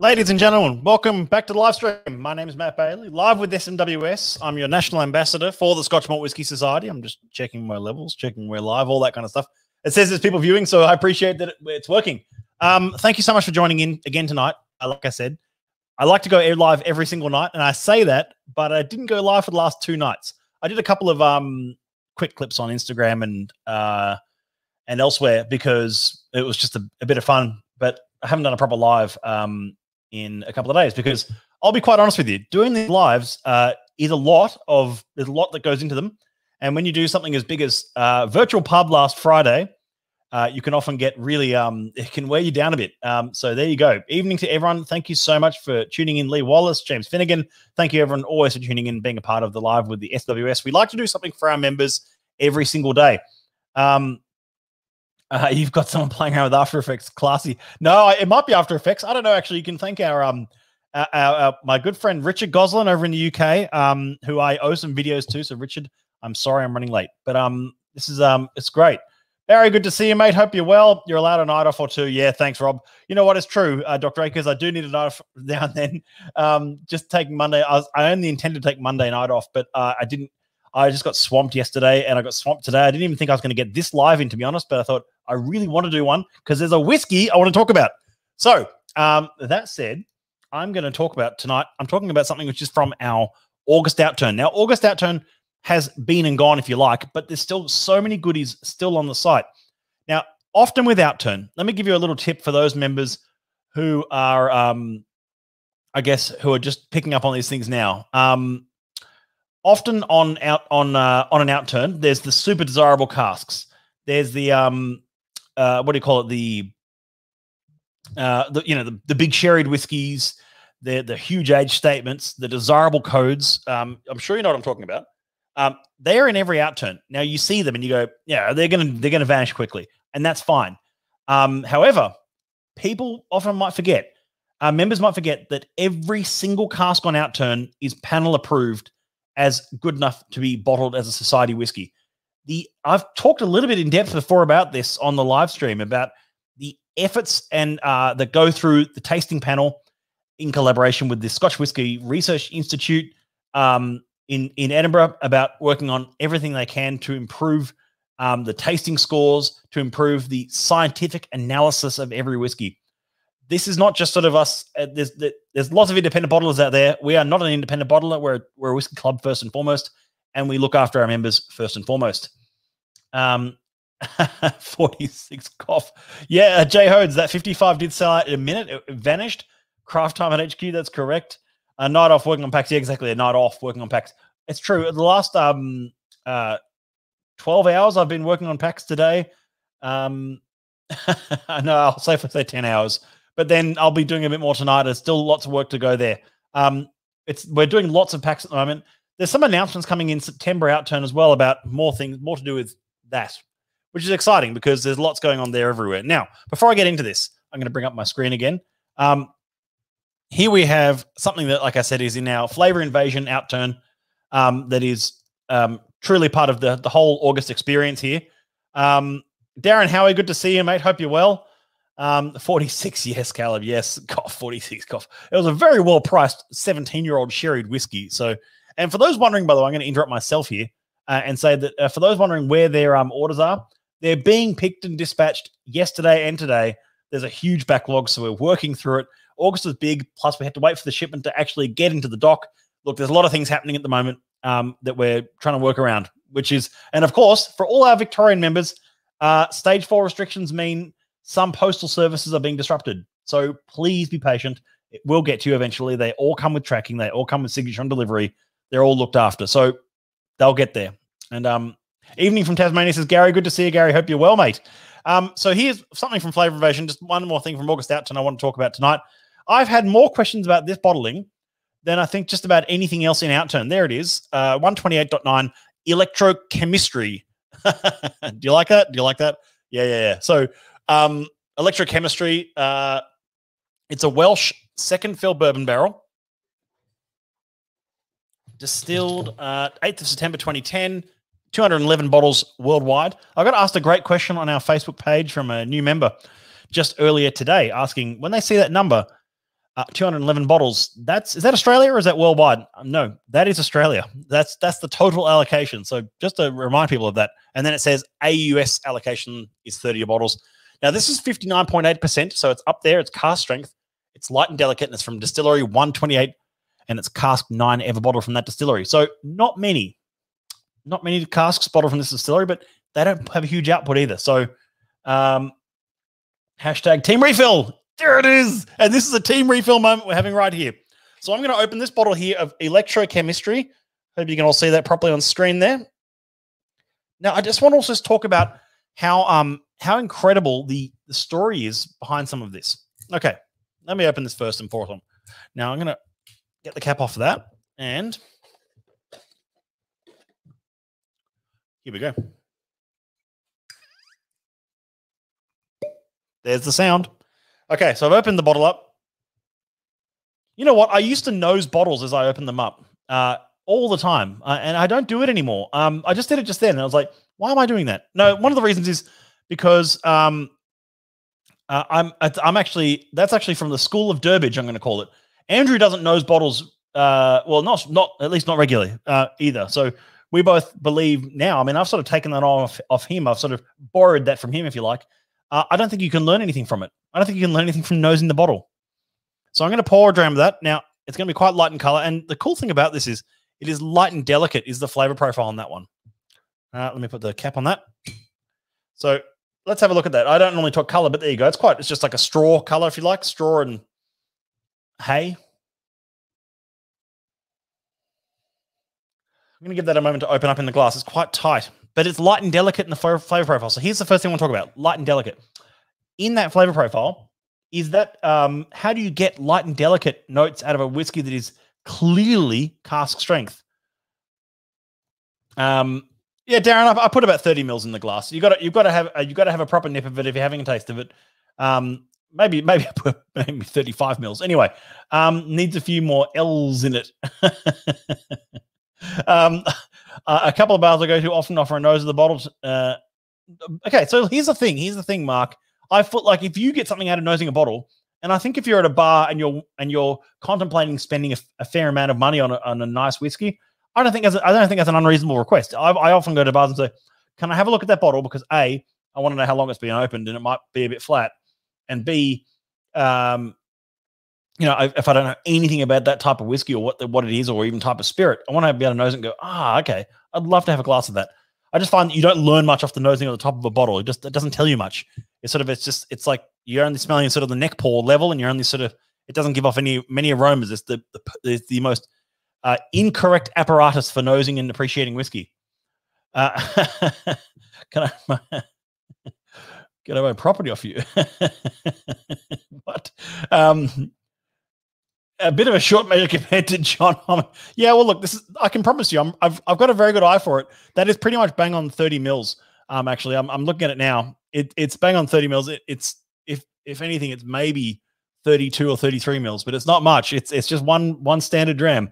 Ladies and gentlemen, welcome back to the live stream. My name is Matt Bailey, live with SMWS. I'm your national ambassador for the Scotch Malt Whisky Society. I'm just checking my levels, checking we're live, all that kind of stuff. It says there's people viewing, so I appreciate that it's working. Um, thank you so much for joining in again tonight. Like I said, I like to go live every single night, and I say that, but I didn't go live for the last two nights. I did a couple of um, quick clips on Instagram and uh, and elsewhere because it was just a, a bit of fun, but I haven't done a proper live um, in a couple of days because I'll be quite honest with you, doing these lives uh, is a lot of there's a lot that goes into them, and when you do something as big as uh, virtual pub last Friday, uh, you can often get really um, it can wear you down a bit. Um, so there you go. Evening to everyone. Thank you so much for tuning in, Lee Wallace, James Finnegan. Thank you everyone always for tuning in, being a part of the live with the SMWS. We like to do something for our members every single day. Um, uh, you've got someone playing around with After Effects, classy. No, it might be After Effects. I don't know. Actually, you can thank our um, our, our, my good friend Richard Goslin over in the UK, um, who I owe some videos to. So Richard, I'm sorry I'm running late, but um, this is um, it's great. Very good to see you, mate. Hope you're well. You're allowed a night off or two. Yeah, thanks, Rob. You know what? It's true, uh, Dr. Akers. I do need a night off now and then. Um, just taking Monday. I, was, I only intended to take Monday night off, but uh, I didn't. I just got swamped yesterday and I got swamped today. I didn't even think I was going to get this live in, to be honest, but I thought I really want to do one because there's a whiskey I want to talk about. So, um, that said, I'm going to talk about tonight. I'm talking about something which is from our August outturn. Now, August outturn has been and gone, if you like, but there's still so many goodies still on the site. Now, often with outturn, let me give you a little tip for those members who are, um, I guess, who are just picking up on these things now. Um, often on out on uh, on an outturn, there's the super desirable casks. There's the um, uh, what do you call it? The uh, the you know the, the big sherried whiskies, the the huge age statements, the desirable codes. Um, I'm sure you know what I'm talking about. Um, they are in every outturn. Now you see them and you go, yeah, they're gonna they're gonna vanish quickly, and that's fine. Um, however, people often might forget. Uh, members might forget that every single cask on outturn is panel approved as good enough to be bottled as a society whiskey. The I've talked a little bit in depth before about this on the live stream about the efforts and uh, that go through the tasting panel in collaboration with the Scotch Whisky Research Institute um, in in Edinburgh about working on everything they can to improve um, the tasting scores, to improve the scientific analysis of every whiskey this is not just sort of us. Uh, there's there's lots of independent bottlers out there. We are not an independent bottler. We're we're a whiskey club first and foremost, and we look after our members first and foremost. Um, 46 cough. Yeah, uh, Jay Hodes, that 55 did sell out in a minute. It, it vanished. Craft time at HQ, that's correct. A night off working on packs. Yeah, exactly. A night off working on packs. It's true. The last um uh 12 hours I've been working on packs today. Um no, I'll safely say 10 hours but then I'll be doing a bit more tonight. There's still lots of work to go there. Um, it's we're doing lots of packs at the moment. There's some announcements coming in September outturn as well about more things, more to do with that, which is exciting because there's lots going on there everywhere. Now, before I get into this, I'm going to bring up my screen again. Um, here we have something that, like I said, is in our flavor invasion outturn um, that is um, truly part of the the whole August experience here. Um, Darren Howie, good to see you, mate. Hope you're well. Um, 46, yes, Caleb, yes, cough, 46, cough. It was a very well priced 17 year old sherried whiskey. So, and for those wondering, by the way, I'm going to interrupt myself here uh, and say that uh, for those wondering where their um, orders are, they're being picked and dispatched yesterday and today. There's a huge backlog, so we're working through it. August is big, plus we had to wait for the shipment to actually get into the dock. Look, there's a lot of things happening at the moment um, that we're trying to work around, which is, and of course, for all our Victorian members, uh, stage four restrictions mean some postal services are being disrupted. So please be patient. It will get to you eventually. They all come with tracking. They all come with signature on delivery. They're all looked after. So they'll get there. And um, evening from Tasmania says, Gary, good to see you, Gary. Hope you're well, mate. Um, so here's something from Flavor Invasion. Just one more thing from August Outturn I want to talk about tonight. I've had more questions about this bottling than I think just about anything else in Outturn. There it is, uh, 128.9 electrochemistry. Do you like that? Do you like that? Yeah, yeah, yeah. So um, electrochemistry. Uh, it's a Welsh second fill bourbon barrel, distilled uh, 8th of September 2010. 211 bottles worldwide. I got asked a great question on our Facebook page from a new member just earlier today, asking when they see that number, uh, 211 bottles. That's is that Australia or is that worldwide? Um, no, that is Australia. That's that's the total allocation. So just to remind people of that. And then it says AUS allocation is 30 bottles. Now this is 59.8%, so it's up there. It's cask strength. It's light and delicate, and it's from distillery 128, and it's cask nine ever bottle from that distillery. So not many, not many casks bottled from this distillery, but they don't have a huge output either. So um, hashtag team refill there it is. And this is a team refill moment we're having right here. So I'm going to open this bottle here of electrochemistry. Hope you can all see that properly on screen there. Now, I just want to also talk about how um how incredible the, the story is behind some of this. Okay, let me open this first and foremost. Now I'm going to get the cap off of that, and here we go. There's the sound. Okay, so I've opened the bottle up. You know what? I used to nose bottles as I opened them up uh, all the time, uh, and I don't do it anymore. Um, I just did it just then, and I was like, "Why am I doing that?" No, one of the reasons is because um, uh, I'm I'm actually that's actually from the School of Derbidge. I'm going to call it. Andrew doesn't nose bottles. Uh, well, not not at least not regularly uh, either. So we both believe now. I mean, I've sort of taken that off off him. I've sort of borrowed that from him, if you like. Uh, I don't think you can learn anything from it. I don't think you can learn anything from nosing the bottle. So I'm going to pour a dram of that. Now, it's going to be quite light in color. And the cool thing about this is it is light and delicate is the flavor profile on that one. Uh, let me put the cap on that. So let's have a look at that. I don't normally talk color, but there you go. It's quite, it's just like a straw color, if you like, straw and hay. I'm going to give that a moment to open up in the glass. It's quite tight, but it's light and delicate in the flavor profile. So here's the first thing I want to talk about light and delicate in that flavor profile is that um, how do you get light and delicate notes out of a whiskey that is clearly cask strength? Um, yeah, Darren, I, put about thirty mils in the glass. You got to, you've got to have, uh, you got to have a proper nip of it if you're having a taste of it. Um, maybe, maybe I put maybe thirty-five mils. Anyway, um, needs a few more L's in it. um, a couple of bars I go to often offer a nose of the bottle. Uh, okay, so here's the thing. Here's the thing, Mark. I feel like if you get something out of nosing a bottle, and I think if you're at a bar and you're and you're contemplating spending a, a fair amount of money on a, on a nice whiskey, I don't think as I don't think that's an unreasonable request. I, I often go to bars and say, "Can I have a look at that bottle?" Because a, I want to know how long it's been opened, and it might be a bit flat, and b, um, you know, if I don't know anything about that type of whiskey or what the, what it is, or even type of spirit, I want to be able to nose and go, "Ah, okay, I'd love to have a glass of that." I just find that you don't learn much off the nosing on the top of a bottle. It just it doesn't tell you much. It's sort of it's just it's like you're only smelling sort of the neck pour level, and you're only sort of it doesn't give off any many aromas. It's the the, it's the most uh, incorrect apparatus for nosing and appreciating whiskey. Uh, can I get away property off you? what? Um, a bit of a short measure compared to John Yeah, well, look, this is I can promise you, I'm, I've I've got a very good eye for it. That is pretty much bang on 30 mils. Um, actually, I'm, I'm looking at it now. It, it's bang on 30 mils. It, it's if if anything, it's maybe 32 or 33 mils, but it's not much. It's it's just one one standard dram.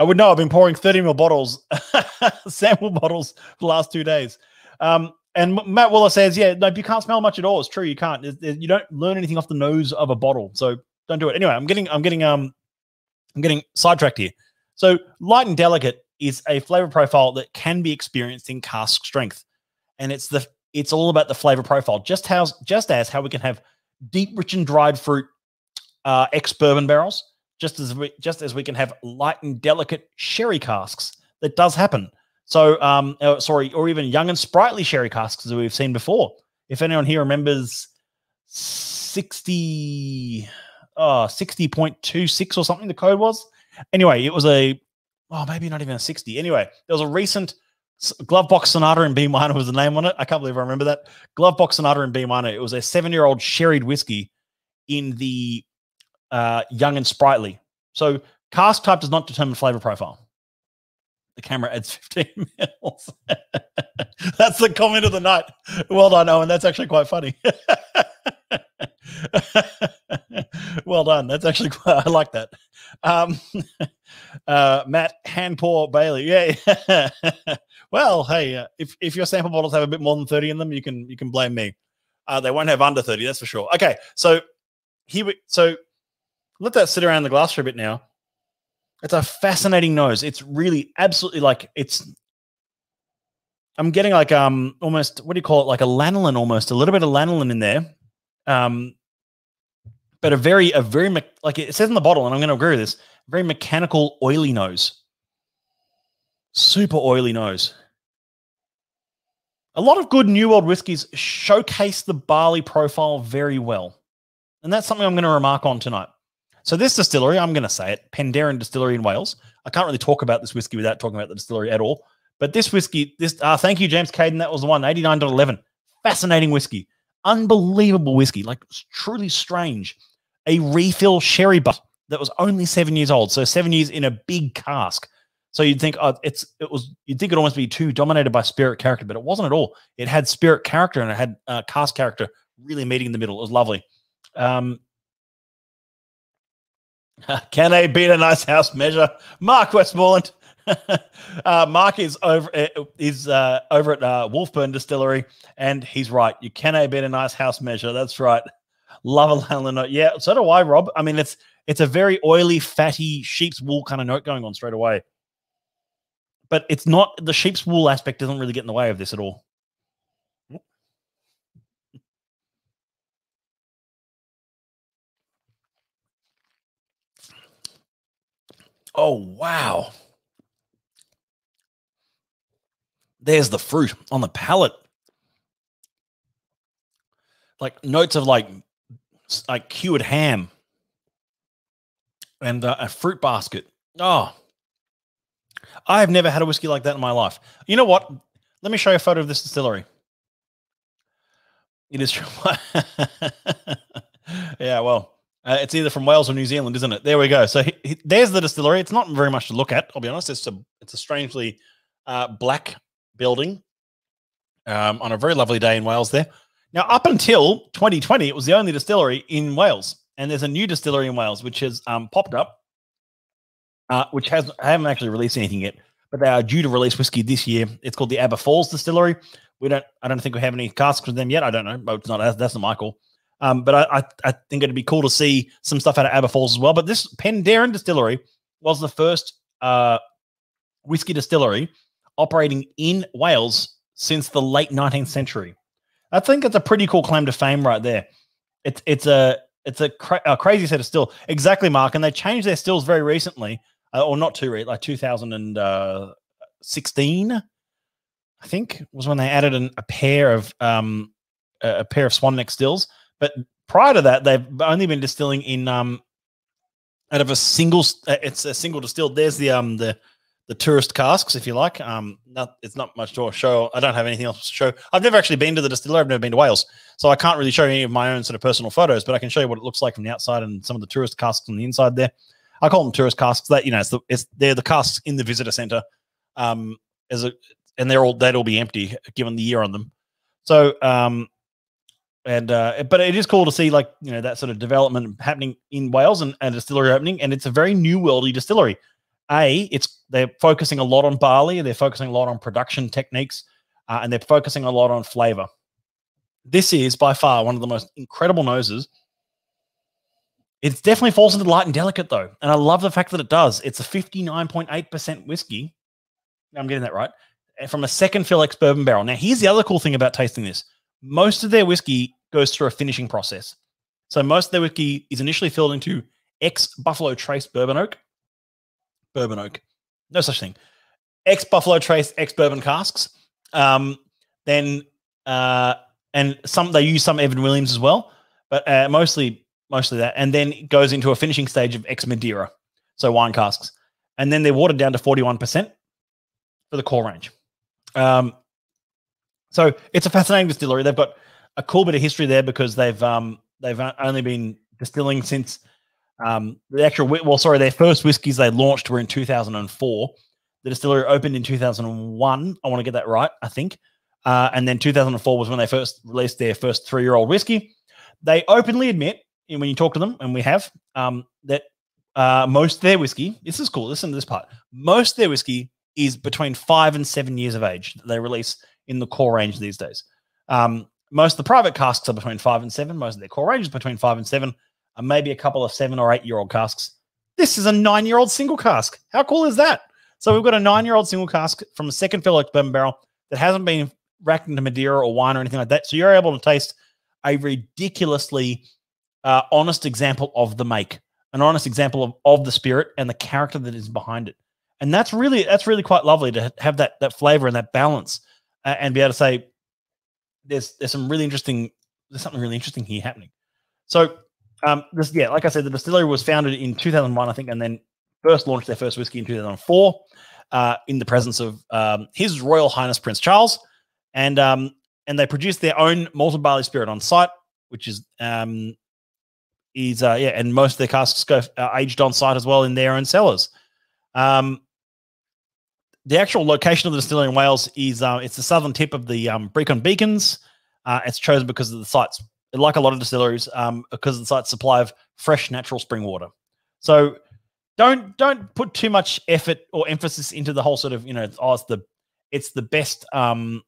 I would know. I've been pouring 30 mil bottles, sample bottles for the last two days. Um, and Matt Waller says, yeah, no, you can't smell much at all. It's true. You can't. You don't learn anything off the nose of a bottle. So don't do it. Anyway, I'm getting I'm getting um I'm getting sidetracked here. So light and delicate is a flavor profile that can be experienced in cask strength. And it's the it's all about the flavor profile. Just how just as how we can have deep, rich, and dried fruit uh, ex bourbon barrels, just as we just as we can have light and delicate sherry casks. That does happen. So, um, uh, sorry, or even young and sprightly sherry casks as we've seen before. If anyone here remembers 60 uh, 60.26 or something the code was. Anyway, it was a, oh, maybe not even a 60. Anyway, there was a recent Glovebox Sonata in B minor was the name on it. I can't believe I remember that. Glovebox Sonata in B minor. It was a seven year old sherried whiskey in the uh, young and sprightly. So cask type does not determine flavor profile. The camera adds 15 mils. that's the comment of the night. Well done, Owen. That's actually quite funny. well done. That's actually quite, I like that. Um, uh, Matt Handpour Bailey. Yeah. well, hey, uh, if if your sample bottles have a bit more than thirty in them, you can you can blame me. Uh, they won't have under thirty, that's for sure. Okay, so here we so let that sit around the glass for a bit now. It's a fascinating nose. It's really absolutely like it's. I'm getting like um almost what do you call it like a lanolin almost a little bit of lanolin in there, um, but a very a very me- like it says in the bottle and I'm going to agree with this very mechanical oily nose, super oily nose. A lot of good New World whiskies showcase the barley profile very well. And that's something I'm going to remark on tonight. So this distillery, I'm going to say it, Penderyn Distillery in Wales. I can't really talk about this whiskey without talking about the distillery at all. But this whiskey, this uh, thank you, James Caden. That was the one, 89.11. Fascinating whiskey. Unbelievable whiskey. Like truly strange. A refill sherry butt that was only seven years old. So seven years in a big cask. So you'd think oh, it's it was you'd think it almost be too dominated by spirit character, but it wasn't at all. It had spirit character and it had uh, cask character really meeting in the middle. It was lovely. Um, can they beat a nice house measure? Mark Westmoreland. uh, Mark is over uh, is uh, over at uh, Wolfburn Distillery, and he's right. You can a beat a nice house measure. That's right. Love a lanolin note. Yeah, so do I, Rob. I mean, it's it's a very oily, fatty sheep's wool kind of note going on straight away. But it's not the sheep's wool aspect doesn't really get in the way of this at all. Oh, wow. There's the fruit on the palate. Like notes of like like cured ham and uh, a fruit basket. Oh, I have never had a whiskey like that in my life. You know what? Let me show you a photo of this distillery. It is true. yeah, well, uh, it's either from Wales or New Zealand, isn't it? There we go. So he, he, there's the distillery. It's not very much to look at. I'll be honest. It's a it's a strangely uh, black building um, on a very lovely day in Wales. There. Now, up until 2020, it was the only distillery in Wales, and there's a new distillery in Wales which has um, popped up, uh, which has I haven't actually released anything yet, but they are due to release whiskey this year. It's called the Aber Falls Distillery. We don't. I don't think we have any casks with them yet. I don't know. But it's not. That's not my call. Um, but I, I, I, think it'd be cool to see some stuff out of Aber Falls as well. But this Penderyn Distillery was the first uh, whiskey distillery operating in Wales since the late 19th century. I think it's a pretty cool claim to fame right there. It's it's a it's a, cra- a crazy set of still exactly, Mark. And they changed their stills very recently, uh, or not too recent, like 2016, I think was when they added an, a pair of um a pair of Swan Neck stills. But prior to that, they've only been distilling in um out of a single. Uh, it's a single distilled. There's the um the the tourist casks, if you like. Um, not, it's not much to show. I don't have anything else to show. I've never actually been to the distillery. I've never been to Wales, so I can't really show any of my own sort of personal photos. But I can show you what it looks like from the outside and some of the tourist casks on the inside there. I call them tourist casks. That you know, it's the it's they're the casks in the visitor center. Um, as a and they're all they'd all be empty given the year on them. So um, and uh, but it is cool to see like you know that sort of development happening in Wales and, and a distillery opening, and it's a very new worldy distillery. A, it's they're focusing a lot on barley, they're focusing a lot on production techniques, uh, and they're focusing a lot on flavor. This is by far one of the most incredible noses. It definitely falls into light and delicate though, and I love the fact that it does. It's a 59.8% whiskey. I'm getting that right. From a second fill ex bourbon barrel. Now, here's the other cool thing about tasting this most of their whiskey goes through a finishing process. So most of their whiskey is initially filled into ex Buffalo Trace bourbon oak, bourbon oak, no such thing, ex Buffalo Trace ex bourbon casks. Um, then uh, and some they use some Evan Williams as well, but uh, mostly mostly that, and then it goes into a finishing stage of ex Madeira, so wine casks, and then they're watered down to forty one percent for the core range. Um, so it's a fascinating distillery. They've got a cool bit of history there because they've um, they've only been distilling since um, the actual well, sorry, their first whiskies they launched were in 2004. The distillery opened in 2001. I want to get that right, I think. Uh, and then 2004 was when they first released their first three year old whiskey. They openly admit, when you talk to them, and we have, um, that uh, most their whiskey, this is cool, listen to this part, most their whiskey is between five and seven years of age that they release in the core range these days. Um, most of the private casks are between five and seven. Most of their core range is between five and seven. and maybe a couple of seven or eight year old casks. This is a nine year old single cask. How cool is that? So we've got a nine year old single cask from a second fill bourbon barrel that hasn't been racked into Madeira or wine or anything like that. So you're able to taste a ridiculously uh, honest example of the make, an honest example of, of the spirit and the character that is behind it. And that's really that's really quite lovely to have that that flavor and that balance, uh, and be able to say there's there's some really interesting there's something really interesting here happening. So um, this yeah, like I said, the distillery was founded in 2001, I think, and then first launched their first whiskey in 2004 uh, in the presence of um, His Royal Highness Prince Charles, and um, and they produced their own malted barley spirit on site, which is um, is uh, yeah, and most of their casks go uh, aged on site as well in their own cellars. Um, the actual location of the distillery in Wales is uh, it's the southern tip of the um, Brecon Beacons. Uh, it's chosen because of the site's like a lot of distilleries um, because of the site's supply of fresh natural spring water. So don't don't put too much effort or emphasis into the whole sort of you know oh it's the it's the best um,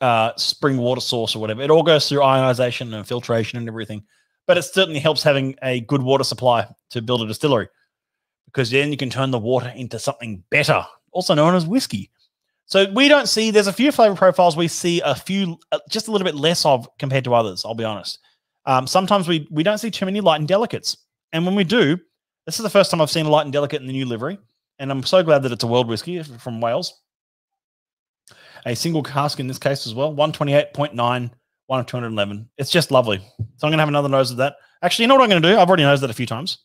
uh, spring water source or whatever. It all goes through ionization and filtration and everything, but it certainly helps having a good water supply to build a distillery because then you can turn the water into something better also known as whiskey. So we don't see, there's a few flavor profiles we see a few, uh, just a little bit less of compared to others, I'll be honest. Um, sometimes we, we don't see too many light and delicates. And when we do, this is the first time I've seen a light and delicate in the new livery. And I'm so glad that it's a world whiskey from Wales. A single cask in this case as well, 128.9, one of 211. It's just lovely. So I'm going to have another nose of that. Actually, you know what I'm going to do? I've already nosed that a few times.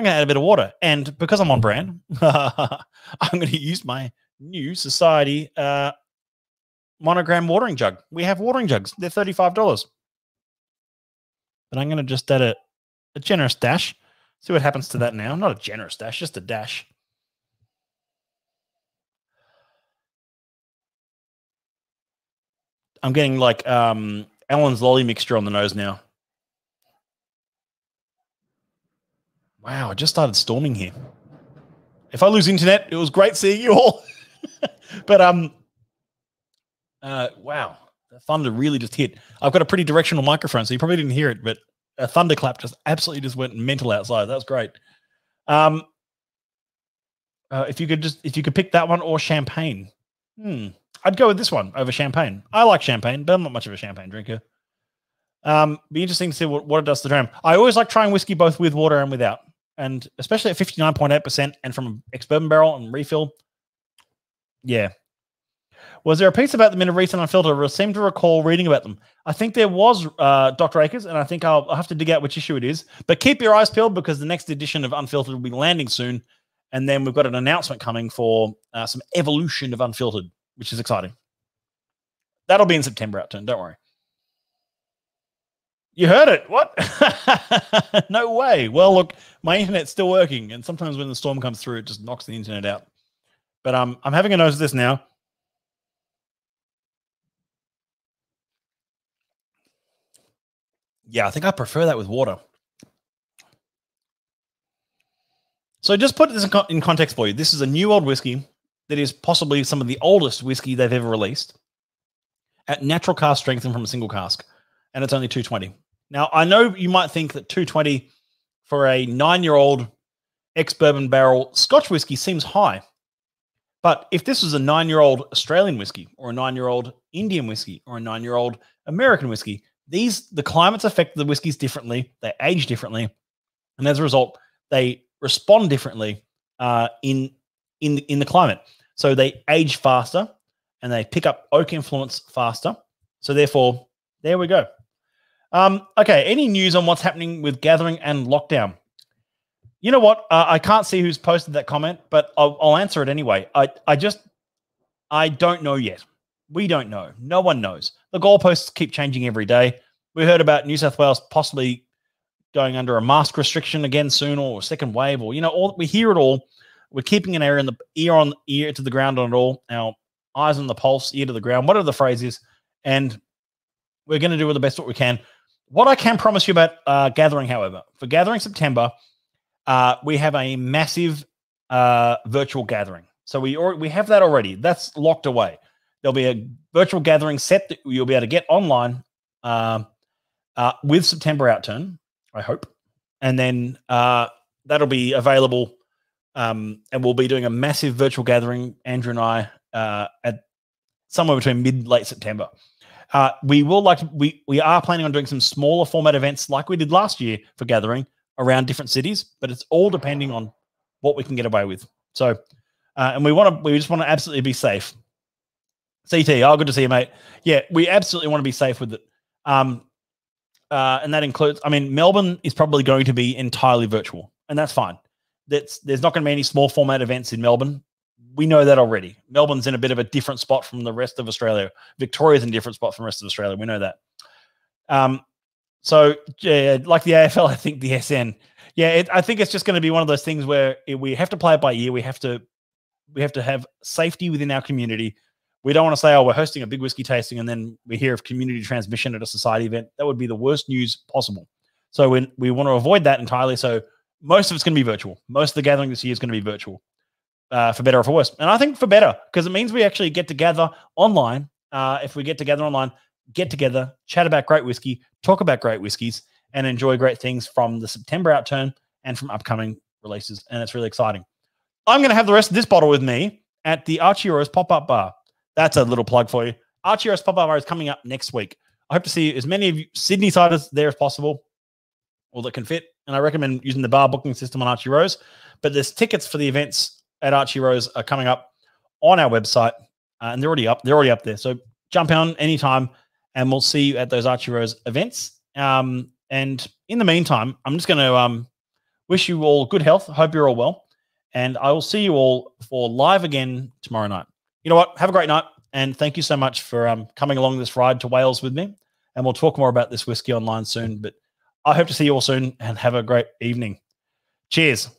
I'm going to add a bit of water. And because I'm on brand, I'm going to use my new Society uh, monogram watering jug. We have watering jugs. They're $35. But I'm going to just add a, a generous dash. See what happens to that now. Not a generous dash, just a dash. I'm getting like um, Allen's lolly mixture on the nose now. Wow, I just started storming here. If I lose internet, it was great seeing you all. but um uh wow, the thunder really just hit. I've got a pretty directional microphone, so you probably didn't hear it, but a thunderclap just absolutely just went mental outside. That was great. Um uh, if you could just if you could pick that one or champagne. Hmm. I'd go with this one over champagne. I like champagne, but I'm not much of a champagne drinker. Um, be interesting to see what, what it does to the dram. I always like trying whiskey both with water and without and especially at 59.8% and from ex bourbon barrel and refill. Yeah. Was there a piece about them in a recent unfiltered? I seem to recall reading about them. I think there was, uh, Dr. Akers, and I think I'll, I'll have to dig out which issue it is. But keep your eyes peeled because the next edition of Unfiltered will be landing soon. And then we've got an announcement coming for uh, some evolution of Unfiltered, which is exciting. That'll be in September out turn. Don't worry. You heard it. What? no way. Well, look, my internet's still working, and sometimes when the storm comes through, it just knocks the internet out. But um, I'm having a nose of this now. Yeah, I think I prefer that with water. So just put this in context for you. This is a new old whiskey that is possibly some of the oldest whiskey they've ever released at natural cask strength and from a single cask and it's only 220. Now, I know you might think that 220 for a nine year old ex bourbon barrel Scotch whiskey seems high. But if this was a nine year old Australian whiskey or a nine year old Indian whiskey or a nine year old American whiskey, these the climates affect the whiskeys differently. They age differently, and as a result, they respond differently uh, in in in the climate. So they age faster and they pick up oak influence faster. So therefore, there we go. Um, okay, any news on what's happening with gathering and lockdown? You know what? Uh, I can't see who's posted that comment, but I'll, I'll answer it anyway. I, I just, I don't know yet. We don't know. No one knows. The goalposts keep changing every day. We heard about New South Wales possibly going under a mask restriction again soon, or a second wave, or you know, all we hear it all. We're keeping an ear in the ear on ear to the ground on it all. Our eyes on the pulse, ear to the ground, whatever the phrase is, and we're going to do the best what we can. What I can promise you about uh, Gathering, however, for Gathering September, uh, we have a massive uh, virtual gathering. So we we have that already. That's locked away. There'll be a virtual gathering set that you'll be able to get online um, uh, with September outturn. I hope. and then uh, that'll be available. Um, and we'll be doing a massive virtual gathering, Andrew and I, uh, at somewhere between mid late September. Uh, we will like we we are planning on doing some smaller format events like we did last year for gathering around different cities, but it's all depending on what we can get away with. So, uh, and we want to we just want to absolutely be safe. CT, oh, good to see you, mate. Yeah, we absolutely want to be safe with it. Um, uh, and that includes, I mean, Melbourne is probably going to be entirely virtual, and that's fine. That's there's not going to be any small format events in Melbourne we know that already. Melbourne's in a bit of a different spot from the rest of Australia. Victoria's in a different spot from the rest of Australia. We know that. Um, so yeah, like the AFL, I think the SN. Yeah, it, I think it's just going to be one of those things where it, we have to play it by ear. We have to we have to have safety within our community. We don't want to say, "Oh, we're hosting a big whiskey tasting," and then we hear of community transmission at a society event. That would be the worst news possible. So we we want to avoid that entirely. So most of it's going to be virtual. Most of the gathering this year is going to be virtual uh, for better or for worse. And I think for better because it means we actually get together online. Uh, if we get together online, get together, chat about great whiskey, talk about great whiskeys, and enjoy great things from the September outturn and from upcoming releases. And it's really exciting. I'm going to have the rest of this bottle with me at the Archie Rose pop up bar. That's a little plug for you. Archie Rose pop up bar is coming up next week. I hope to see as many of you Sydney siders there as possible, or that can fit. And I recommend using the bar booking system on Archie Rose. But there's tickets for the events at Archie Rose are coming up on our website, uh, and they're already up. They're already up there. So jump on anytime, and we'll see you at those Archie Rose events. Um, and in the meantime, I'm just going to um, wish you all good health. Hope you're all well, and I will see you all for live again tomorrow night. You know what? Have a great night, and thank you so much for um, coming along this ride to Wales with me. And we'll talk more about this whiskey online soon. But I hope to see you all soon, and have a great evening. Cheers.